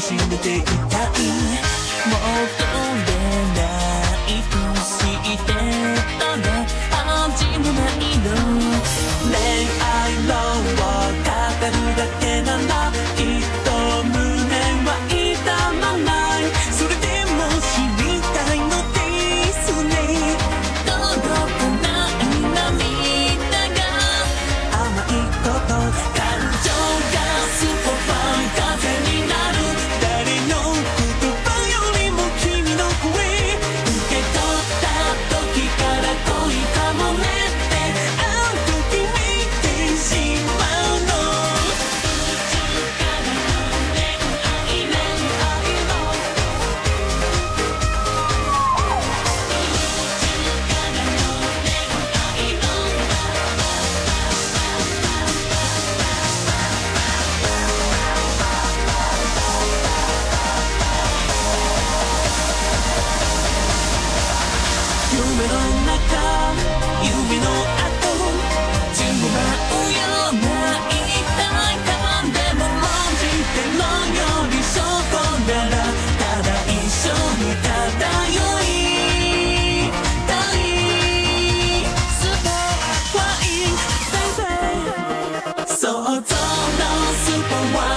信じていたい。もっと夢の中夢の後自分うような一体でも論じてより証拠ならただ一緒に漂いたいスワイ想像のスワイ